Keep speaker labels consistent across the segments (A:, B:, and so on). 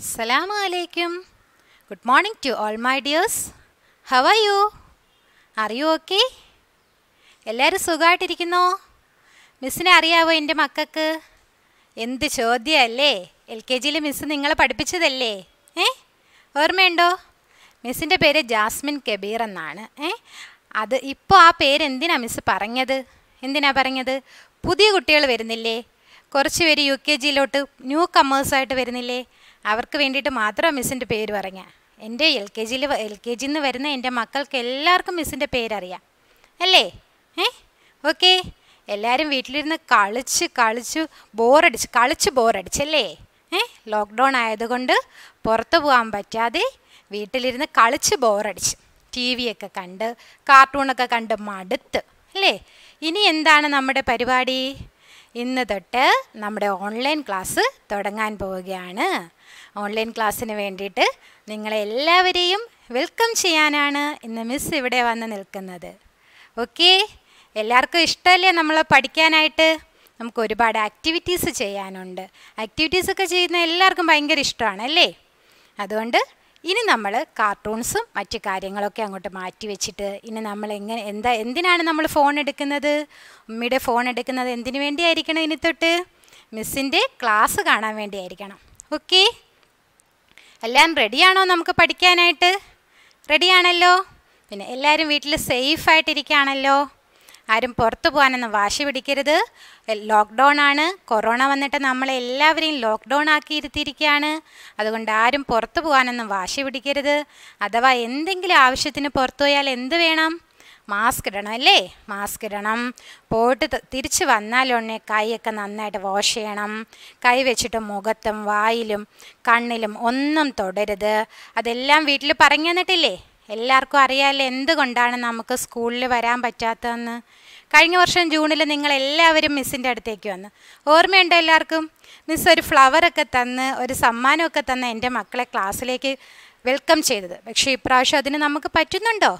A: Assalamu alaikum. Good morning to all my dears. How are you? Are you okay? എല്ലാവരും സുഖമായിട്ടിരിക്കുന്നോ? മിസ്സിനെ അറിയാവോ എന്റെ മക്കൾക്ക്? എന്ത് ചോദ്യമല്ലേ? എൽ കെ ജിയിൽ മിസ്സ് നിങ്ങളെ പഠിപ്പിച്ചതല്ലേ? ഏ? ഓർമ്മയുണ്ടോ? മിസ്സിന്റെ പേര് ജാസ്മിൻ കബീർ എന്നാണ്. ഏ? അത് ഇപ്പോൾ ആ പേര് എന്തിനാ മിസ്സ് പറഞ്ഞത്? എന്തിനാ പറഞ്ഞത്? പുതിയ കുട്ടികൾ വരുന്നില്ലേ? കുറച്ച് പേര് യു കെ ജിയിലോട്ട് ന്യൂ കമേഴ്സായിട്ട് വരുന്നില്ലേ? അവർക്ക് വേണ്ടിയിട്ട് മാത്രമാണ് മിസ്സിന്റെ പേര് പറഞ്ഞത് എന്റെ എൽ കെ ജിയിൽ എൽ കെ ജിയിൽ നിന്ന് വരുന്ന എന്റെ മക്കൾക്ക് എല്ലാവർക്കും മിസ്സിന്റെ പേരറിയാം. അല്ലേ? ഏ? ഓക്കെ. എല്ലാവരും വീട്ടിലിരുന്ന് കളിച്ച് കളിച്ച് ബോറടിച്ച് കളിച്ച് ബോറടിച്ചല്ലേ? ഏ? ലോക്ക്ഡൗൺ ആയതുകൊണ്ട് പുറത്ത് പോകാൻ പറ്റാതെ വീട്ടിലിരുന്ന് കളിച്ച് ബോറടിച്ച്. ടി വിയൊക്കെ കണ്ട് കാർട്ടൂണൊക്കെ കണ്ട് മടുത്ത്. അല്ലേ? ഇനി എന്താണ് നമ്മുടെ പരിപാടി? ഇന്ന് തൊട്ട് നമ്മുടെ ഓൺലൈൻ ക്ലാസ് തുടങ്ങാൻ പോവുകയാണ്. ഓൺലൈൻ ക്ലാസ്സിന് വേണ്ടിയിട്ട് നിങ്ങളെ എല്ലാവരെയും വെൽക്കം ചെയ്യാനാണ് ഇന്ന് മിസ് ഇവിടെ വന്ന് നിൽക്കുന്നത്. ഓക്കെ? എല്ലാവർക്കും ഇഷ്ടമല്ലേ നമ്മൾ പഠിക്കാനായിട്ട്? നമുക്ക് ഒരുപാട് ആക്ടിവിറ്റീസ് ചെയ്യാനുണ്ട്. ആക്ടിവിറ്റീസൊക്കെ ചെയ്യുന്ന എല്ലാവർക്കും ഭയങ്കര ഇഷ്ടമാണ് അല്ലേ? അതുകൊണ്ട് ഇനി നമ്മൾ കാർട്ടൂൺസും മറ്റു കാര്യങ്ങളൊക്കെ അങ്ങോട്ട് മാറ്റി വെച്ചിട്ട് ഇനി നമ്മൾ എങ്ങനെ എന്താ എന്തിനാണ് നമ്മൾ ഫോൺ എടുക്കുന്നത്? ഉമ്മയുടെ ഫോൺ എടുക്കുന്നത് എന്തിനു വേണ്ടിയായിരിക്കണം ഇനി തൊട്ട്? മിസ്സിന്റെ ക്ലാസ് കാണാൻ വേണ്ടിയായിരിക്കണം. ഓക്കെ എല്ലാം റെഡിയാണോ നമുക്ക് പഠിക്കാനായിട്ട്? റെഡിയാണല്ലോ പിന്നെ എല്ലാവരും വീട്ടിൽ സേഫായിട്ടിരിക്കുകയാണല്ലോ ആരും പുറത്തു പോകാനൊന്നും വാശി പിടിക്കരുത്. ലോക്ക്ഡൗൺ ആണ്. കൊറോണ വന്നിട്ട് നമ്മളെല്ലാവരെയും ലോക്ക്ഡൗൺ ആക്കി ഇരുത്തിയിരിക്കുകയാണ്. അതുകൊണ്ട് ആരും പുറത്തു പോകാനൊന്നും വാശി പിടിക്കരുത്. അഥവാ എന്തെങ്കിലും ആവശ്യത്തിന് പുറത്തു പോയാൽ എന്ത് വേണം? മാസ്ക് ഇടണം അല്ലേ? മാസ്ക് ഇടണം. പോയിട്ട് തിരിച്ച് വന്നാലുടനെ കൈയൊക്കെ നന്നായിട്ട് വാഷ് ചെയ്യണം. കൈ വെച്ചിട്ട് മുഖത്തും വായിലും കണ്ണിലും ഒന്നും തൊടരുത്. അതെല്ലാം വീട്ടിൽ പറഞ്ഞു തന്നിട്ടില്ലേ? എല്ലാവർക്കും അറിയാമല്ലോ എന്തുകൊണ്ടാണ് നമുക്ക് സ്കൂളിൽ വരാൻ പറ്റാത്തതെന്ന്. കഴിഞ്ഞ വർഷം ജൂണിൽ നിങ്ങൾ എല്ലാവരും മിസ്സിന്റെ അടുത്തേക്ക് വന്നു. ഓർമ്മയുണ്ടോ എല്ലാവർക്കും? മിസ് ഒരു ഫ്ലവറൊക്കെ തന്ന് ഒരു സമ്മാനമൊക്കെ തന്ന് എന്റെ മക്കളെ ക്ലാസ്സിലേക്ക് വെൽക്കം ചെയ്തത്. പക്ഷേ ഇപ്രാവശ്യം അതിന് നമുക്ക് പറ്റുന്നുണ്ടോ?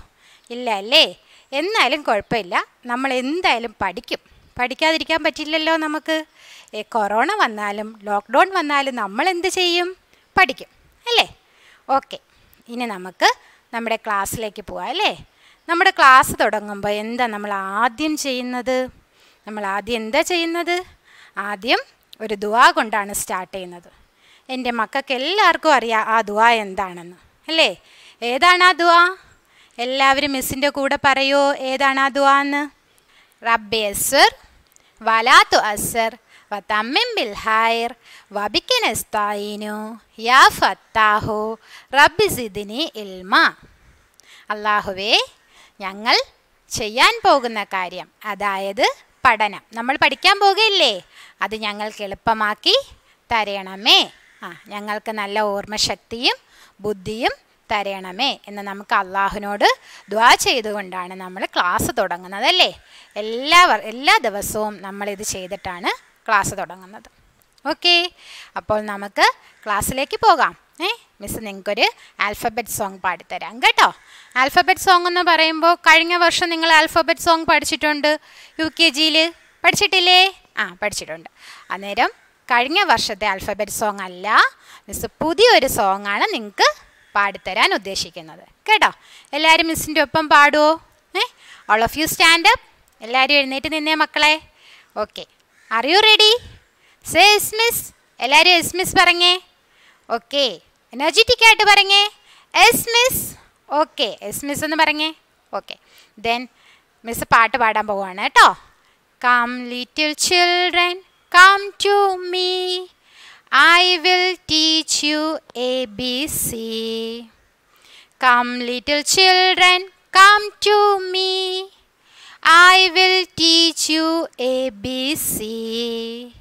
A: ഇല്ല അല്ലേ? എന്നാലും കുഴപ്പമില്ല. നമ്മൾ എന്തായാലും പഠിക്കും. പഠിക്കാതിരിക്കാൻ പറ്റില്ലല്ലോ നമുക്ക്. കൊറോണ വന്നാലും ലോക്ക്ഡൗൺ വന്നാലും നമ്മൾ എന്ത് ചെയ്യും? പഠിക്കും. അല്ലേ? ഓക്കെ. ഇനി നമുക്ക് നമ്മുടെ ക്ലാസ്സിലേക്ക് പോവാം അല്ലേ? നമ്മുടെ ക്ലാസ് തുടങ്ങുമ്പോൾ എന്താ നമ്മൾ ആദ്യം ചെയ്യുന്നത്? നമ്മൾ ആദ്യം എന്താ ചെയ്യുന്നത്? ആദ്യം ഒരു ദുവാ കൊണ്ടാണ് സ്റ്റാർട്ട് ചെയ്യുന്നത്. എന്റെ മക്കൾക്ക് എല്ലാവർക്കും അറിയാം ആ ദുവാ എന്താണെന്ന് അല്ലേ? ഏതാണ് ആ ദുവാ? എല്ലാവരും മിസ്സിന്റെ കൂടെ പറയോ ഏതാണ് ആ ദുവാ എന്ന് റബ്ബേസർ വലാത്തു അസർ ബിൽ ഹൈർ വബിക്കനസ്തായിനു യാ ഫത്താഹു റബ്ബി സിദിനി ഇൽമ. അള്ളാഹുവേ ഞങ്ങൾ ചെയ്യാൻ പോകുന്ന കാര്യം അതായത് പഠനം. നമ്മൾ പഠിക്കാൻ പോകുകയില്ലേ? അത് ഞങ്ങൾക്ക് എളുപ്പമാക്കി തരണമേ. ആ ഞങ്ങൾക്ക് നല്ല ഓർമ്മശക്തിയും ബുദ്ധിയും തരണമേ എന്ന് നമുക്ക് അള്ളാഹുവിനോട് ദ്വാ ചെയ്തുകൊണ്ടാണ് നമ്മൾ ക്ലാസ് തുടങ്ങുന്നത് അല്ലേ? എല്ലാവർ എല്ലാ ദിവസവും നമ്മളിത് ചെയ്തിട്ടാണ് ക്ലാസ് തുടങ്ങുന്നത്. ഓക്കെ? അപ്പോൾ നമുക്ക് ക്ലാസ്സിലേക്ക് പോകാം. ഏ? മിസ് നിങ്ങൾക്കൊരു ആൽഫബറ്റ് സോങ് പാടിത്തരാം. കേട്ടോ? ആൽഫബറ്റ് സോങ് എന്ന് പറയുമ്പോൾ കഴിഞ്ഞ വർഷം നിങ്ങൾ ആൽഫബറ്റ് സോങ് പഠിച്ചിട്ടുണ്ട്? യു കെ ജിയിൽ പഠിച്ചിട്ടില്ലേ? ആ പഠിച്ചിട്ടുണ്ട്. അന്നേരം കഴിഞ്ഞ വർഷത്തെ ആൽഫബറ്റ് സോങ് അല്ല മിസ് പുതിയൊരു സോങ് ആണ് നിങ്ങൾക്ക് പാടിത്തരാൻ ഉദ്ദേശിക്കുന്നത്. കേട്ടോ? എല്ലാവരും മിസ്സിന്റെ ഒപ്പം പാടുമോ ഏ? ഓൾ ഓഫ് യു സ്റ്റാൻഡപ്പ് എല്ലാവരും എഴുന്നേറ്റ് നിന്നേ മക്കളെ. Okay. Are you ready say yes miss എല്ലാവരും എസ് മിസ് പറഞ്ഞേ. ഓക്കെ എനർജറ്റിക് ആയിട്ട് പറഞ്ഞേ. Yes miss okay yes miss എന്ന് പറഞ്ഞേ. ഓക്കെ ദെൻ മിസ് പാട്ട് പാടാൻ പോവാണ് കേട്ടോ. Come little children come to me I will teach you A B C come little children come to me. I will teach you ABC.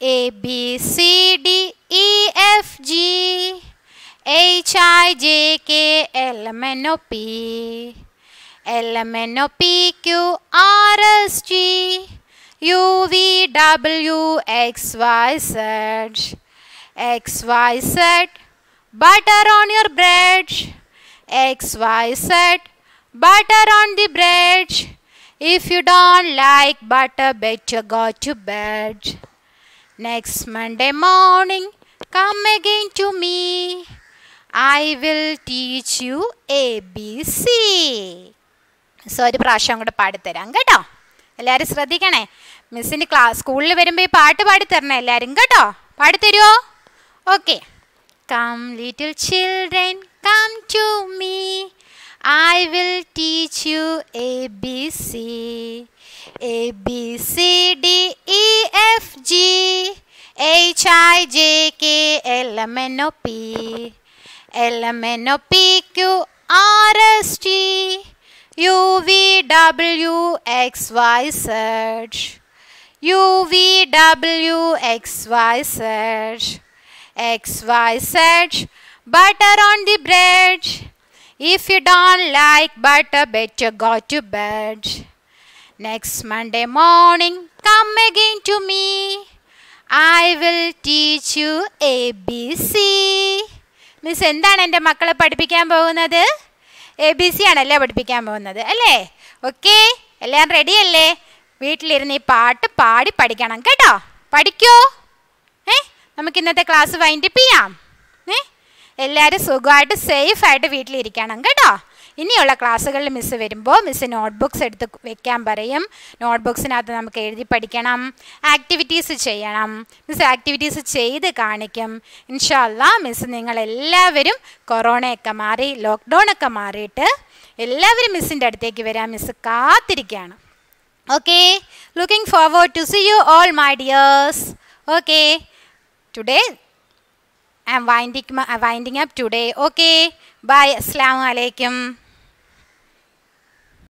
A: A B C D E F G. H I J K L M N O P. L M N O P Q R S T. U V W X Y Z. X Y Z butter on your bread. X Y Z butter on the bread if you don't like butter better go to bed. Next Monday morning come again to me. I will teach you ABC. So ഒരു പ്രാവശ്യം കൂടെ പാടിത്തരാം കേട്ടോ. എല്ലാവരും ശ്രദ്ധിക്കണേ. മിസ്സിന്റെ class സ്കൂളിൽ വരുമ്പോൾ ഈ പാട്ട് പാടിത്തരണേ എല്ലാവരും കേട്ടോ. പാടിത്തരുമോ okay come little children come to me I will teach you ABC. A B C D E F G. H I J K L M N O P. L M N O P Q R S T. U V W X Y Z. U V W X Y Z. X Y Z. Butter on the bread if you don't like butter, better go to bed. Next Monday morning, come again to me. I will teach you ABC. Miss എന്താണ് എന്റെ മക്കളെ പഠിപ്പിക്കാൻ പോകുന്നത്? A B C ആണല്ലേ പഠിപ്പിക്കാൻ പോകുന്നത് അല്ലേ? Okay എല്ലാം റെഡി അല്ലേ? വീട്ടിലിരുന്ന് ഈ പാട്ട് പാടി പഠിക്കണം കേട്ടോ? പഠിക്കോ. ഏ? നമുക്ക് ഇന്നത്തെ ക്ലാസ് വൈൻഡപ്പ് ചെയ്യാം. ഏ? എല്ലാവരും സുഖമായിട്ട് സേഫായിട്ട് വീട്ടിലിരിക്കണം കേട്ടോ. ഇനിയുള്ള ക്ലാസ്സുകളിൽ മിസ്സ് വരുമ്പോൾ മിസ്സ് നോട്ട്ബുക്സ് എടുത്ത് വെക്കാൻ പറയും. നോട്ട്ബുക്സിനകത്ത് നമുക്ക് എഴുതി പഠിക്കണം. ആക്ടിവിറ്റീസ് ചെയ്യണം. മിസ് ആക്ടിവിറ്റീസ് ചെയ്ത് കാണിക്കും. ഇൻഷാല്ല മിസ് നിങ്ങളെല്ലാവരും കൊറോണയൊക്കെ മാറി ലോക്ക്ഡൗണൊക്കെ മാറിയിട്ട് എല്ലാവരും മിസ്സിന്റെ അടുത്തേക്ക് വരാൻ മിസ് കാത്തിരിക്കുകയാണ്. Okay looking forward to see you all my dears okay today I'm winding, winding up today. Okay. Bye. Assalamu alaikum.